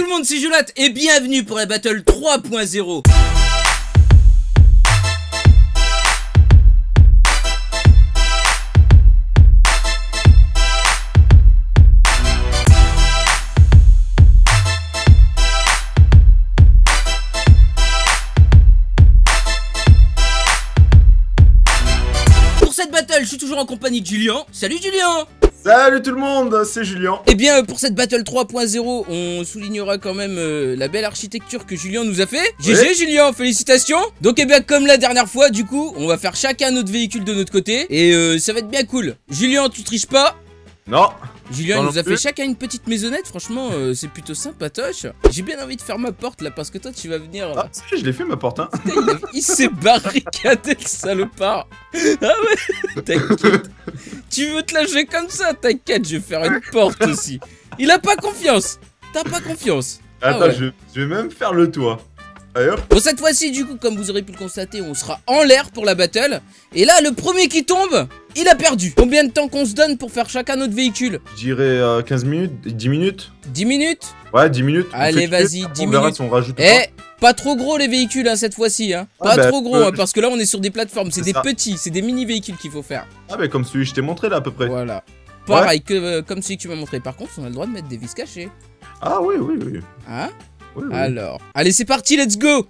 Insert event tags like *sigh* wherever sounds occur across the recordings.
tout le monde, c'est Jolat et bienvenue pour la battle 3.0 Pour cette battle, je suis toujours en compagnie de Julien. Salut Julien Salut tout le monde, c'est Julien. Eh bien, pour cette battle 3.0, on soulignera quand même euh, la belle architecture que Julien nous a fait. GG Julien, félicitations Donc, eh bien, comme la dernière fois, du coup, on va faire chacun notre véhicule de notre côté. Et euh, ça va être bien cool. Julien, tu triches pas Non. Julien nous a plus. fait chacun une petite maisonnette, franchement euh, c'est plutôt sympatoche. J'ai bien envie de faire ma porte là parce que toi tu vas venir. Ah, si, je l'ai fait ma porte, hein. *laughs* Putain, il s'est barricadé le salopard. Ah ouais T'inquiète. Tu veux te lâcher comme ça T'inquiète, je vais faire une porte aussi. Il a pas confiance. T'as pas confiance. Ah Attends, ouais. je, je vais même faire le toit. Allez hop. Bon cette fois-ci du coup comme vous aurez pu le constater on sera en l'air pour la battle. Et là le premier qui tombe, il a perdu. Combien de temps qu'on se donne pour faire chacun notre véhicule? Je dirais euh, 15 minutes, 10 minutes 10 minutes? Ouais, 10 minutes. Allez, vas-y, cliquer, 10 on verra minutes. si on rajoute ou Eh, pas trop gros les véhicules hein, cette fois-ci, hein. Ah Pas bah, trop gros, euh, hein, parce que là on est sur des plateformes, c'est des ça. petits, c'est des mini véhicules qu'il faut faire. Ah, bah comme celui que je t'ai montré là à peu près. Voilà. Pareil que euh, comme celui que tu m'as montré. Par contre, on a le droit de mettre des vis cachées. Ah, oui, oui, oui. Hein oui, oui. Alors. Allez, c'est parti, let's go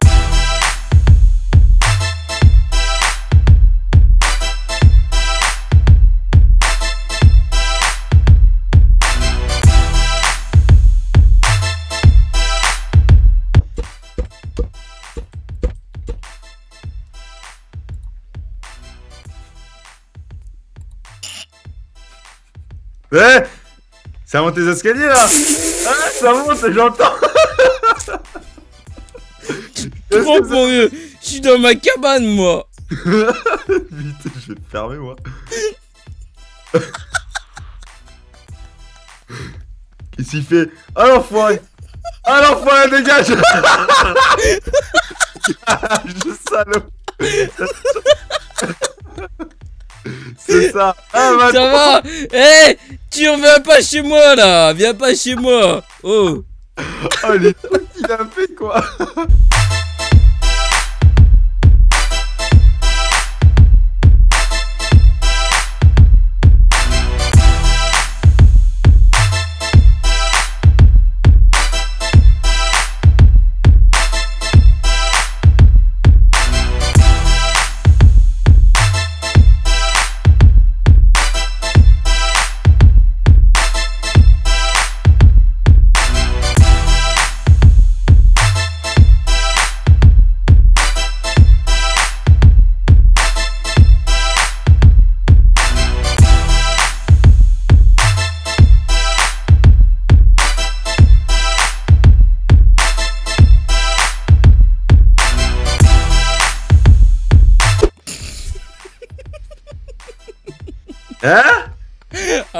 Eh Ça monte les escaliers là. Ah, ça monte, j'entends. Mon dieu, je suis dans ma cabane moi. Vite, je vais te fermer moi. Qu'est-ce qu'il fait? Ah l'enfoiré. Ah l'enfoiré, dégage. Je salaud C'est ça. Ah bah Ça va. Eh Tu reviens pas chez moi là. Viens pas chez moi. Oh. Oh les trucs qu'il a fait quoi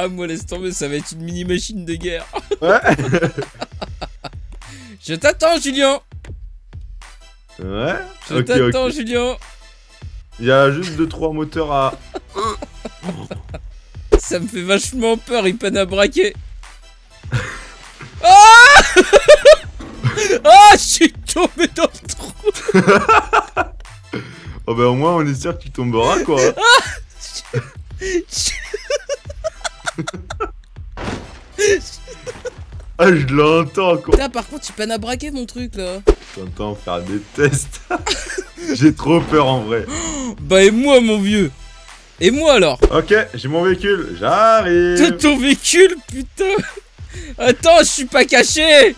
Ah moi laisse tomber, ça va être une mini machine de guerre. *laughs* Ouais Je t'attends Julien Ouais Je t'attends. Julien Il y a juste 2-3 moteurs à... *laughs* Ça me fait vachement peur, il peine à braquer. *laughs* Ah Ah, je suis tombé dans le trou. Oh bah au moins on est sûr que tu tomberas quoi Ah je l'entends quoi. Putain, par contre, il peine à braquer mon truc là. J'entends faire des tests. *laughs* J'ai trop peur en vrai. *gasps* Bah, et moi, mon vieux. Et moi alors Ok, j'ai mon véhicule, j'arrive. Ton véhicule, putain. Attends, je suis pas caché.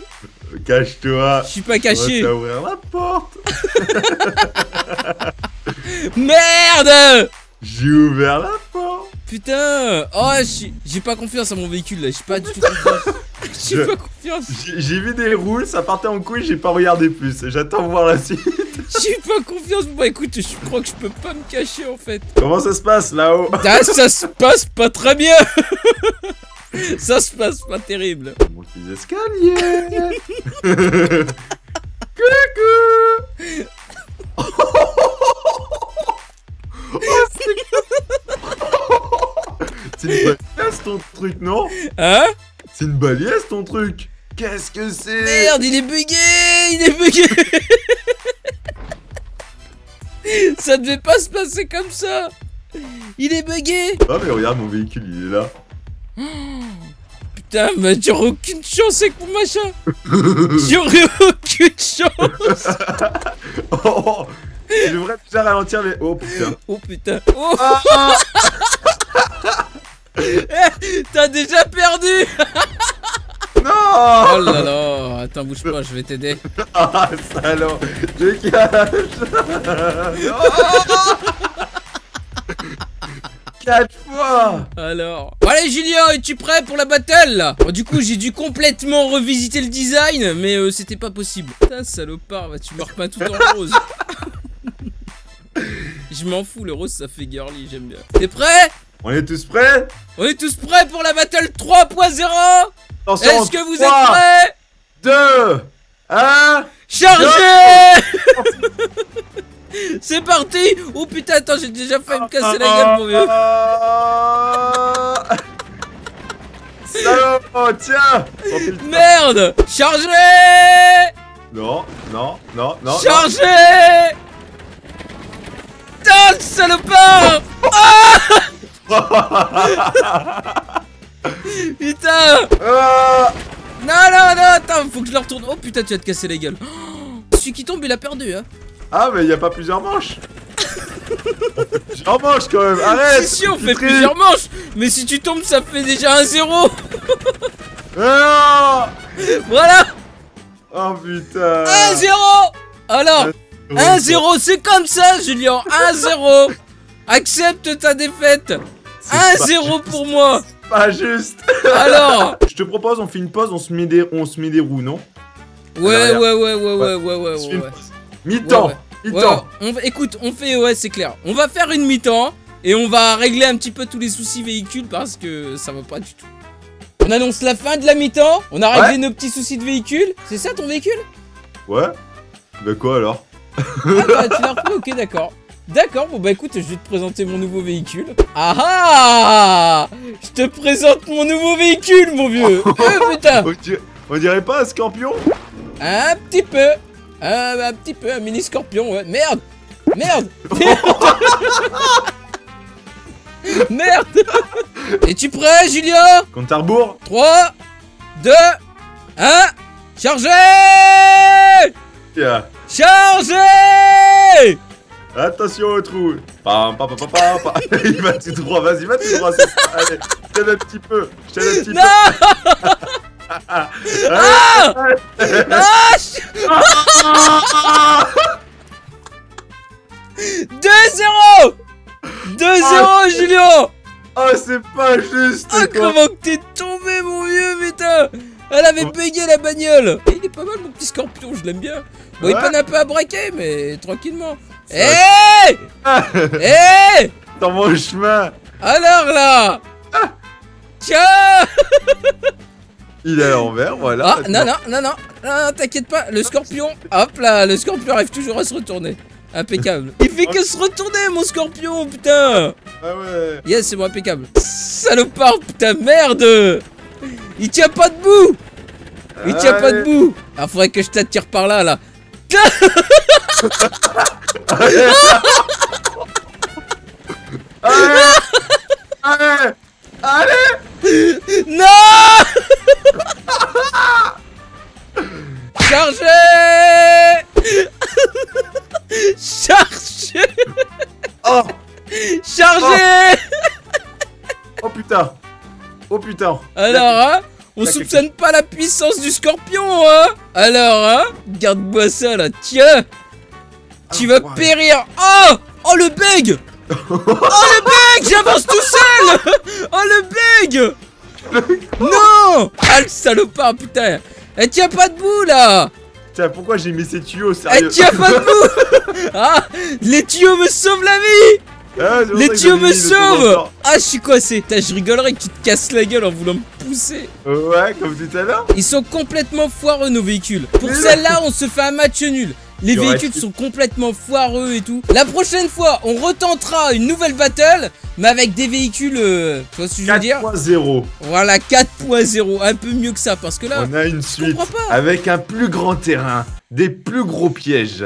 Cache-toi. Je suis pas On caché t'ouvrir la porte. *laughs* Merde. J'ai ouvert la porte. Putain. Oh, je j'ai pas confiance à mon véhicule là, j'ai pas du tout confiance. *laughs* J'ai pas confiance. J'ai vu des roues, ça partait en couille, j'ai pas regardé plus. J'attends voir la suite. *laughs* J'ai pas confiance. Bah écoute, je crois que je peux pas me cacher en fait. Comment ça se passe là-haut Ah, ça se *laughs* passe pas très bien. ça se passe pas terrible. On monte les escaliers Coucou Oh, C'est une balèze ton truc, non? Hein? C'est une balèze ton truc. Qu'est-ce que c'est? Merde, il est bugué Il est bugué. *laughs* Ça devait pas se passer comme ça. Il est bugué. Ah mais regarde mon véhicule il est là. *gasps* Putain, mais j'aurais aucune chance avec mon machin. *laughs* J'aurais aucune chance. *laughs* Oh, oh, Je devrais déjà ralentir les... Oh putain. Oh putain. Oh Ah, T'as déjà perdu *laughs* non Oh là là Attends, bouge pas, je vais t'aider. *laughs* Ah salaud Dégage *laughs* Quatre fois Alors. Bon, allez, Julien, es-tu prêt pour la battle? Bon, Du coup, j'ai dû complètement revisiter le design, mais euh, c'était pas possible. Putain, salopard, bah, tu me repeins tout en rose. Je m'en fous, le rose ça fait girly, j'aime bien. T'es prêt? On est tous prêts? On est tous prêts pour la battle 3.0 Attention Est-ce que vous êtes 3, prêts? 2, 1 Chargez *laughs* C'est parti Oh putain, attends, j'ai déjà failli me casser la gueule, mon vieux. Salaud oh, Tiens. Merde Chargez Non, non, non, non. Chargez Putain, le salopard *laughs* Putain Ah Non, non, non, attends, faut que je le retourne. Oh putain, tu vas te casser la gueule. Oh, celui qui tombe, il a perdu, hein. Ah, mais il y a pas plusieurs manches Plusieurs manches quand même, arrête Si, si, on fait plusieurs manches. Mais si tu tombes, ça fait déjà un zéro. Ah Voilà, Oh putain un zéro. Alors, un zéro, c'est comme ça, Julien. Un zéro. Accepte ta défaite. C'est Un pas zéro juste. pour moi. Pas juste *laughs* Alors. Je te propose, on fait une pause, on se met des, on se met des roues, non? Ouais, Alors, ouais, ouais, ouais, ouais, ouais, ouais, ouais. une ouais. Mi-temps Ouais, Mi-temps Ouais, on va- écoute, on fait, ouais, c'est clair. On va faire une mi-temps et on va régler un petit peu tous les soucis véhicules parce que ça va pas du tout. On annonce la fin de la mi-temps. On a réglé Ouais. nos petits soucis de véhicule. C'est ça ton véhicule? Ouais Bah quoi alors? Ah bah tu l'as repris, ok, d'accord. D'accord, bon bah écoute, je vais te présenter mon nouveau véhicule. Ah ah Je te présente mon nouveau véhicule, mon vieux. *laughs* Euh, putain on, dir- on dirait pas un scorpion Un petit peu. Un, un petit peu, un mini scorpion, ouais. Merde Merde *laughs* Merde Es-tu prêt, Julien? Compte à rebours 3, 2, 1, chargez Tiens. Chargez Attention au trou. Pam, pam, pam, pam, pam, pam. *laughs* Il va tout droit, vas-y, va tout droit, Allez, je t'aide un petit peu Je t'aide un petit Non. peu. *laughs* Ah. Ah. Ch- Ah 2-0 2-0, Julien Oh, c'est pas juste Ah, comment que t'es tombé, mon vieux, putain. Elle avait bugué la bagnole. Il est pas mal, mon petit scorpion, je l'aime bien. Bon, il peine un peu à braquer, mais tranquillement. Hé *laughs* Hé Dans mon chemin Alors là Ah. Tiens Il est à l'envers, voilà. Ah, non, non, non, non, non, t'inquiète pas, le scorpion, hop là, le scorpion arrive toujours à se retourner. Impeccable. *laughs* Il fait que se retourner, mon scorpion, putain Ah ouais Yes, c'est bon, impeccable. Salopard, putain, merde Il tient pas debout Il tient pas debout Ah, faudrait que je t'attire par là, là. *laughs* Allez Allez Allez. Non. Chargez. Chargez. Oh. Chargez. Oh. Putain. Oh putain. Alors, hein On soupçonne pas la puissance du scorpion, hein. Alors, hein Garde-moi ça, là, tiens Tu vas ouais. périr. Oh Oh, le bug. *laughs* Oh, le bug J'avance tout seul. Oh, le bug. Non. Ah, le salopard, putain. Elle tient pas debout, là. Tiens, pourquoi j'ai mis ces tuyaux, Elle sérieux tient pas debout. *laughs* Ah Les tuyaux me sauvent la vie. Ah, Les tuyaux me sauvent. Ah, je suis coincé Putain, je rigolerais que tu te casses la gueule en voulant me pousser. Ouais, comme tout à l'heure. Ils sont complètement foireux nos véhicules. Pour celle-là, on se fait un match nul. Les véhicules sont complètement foireux et tout. La prochaine fois, on retentera une nouvelle battle, mais avec des véhicules, euh, tu vois ce que je veux dire 4.0. Voilà, 4.0, un peu mieux que ça, parce que là, On a une suite pas. avec un plus grand terrain, des plus gros pièges,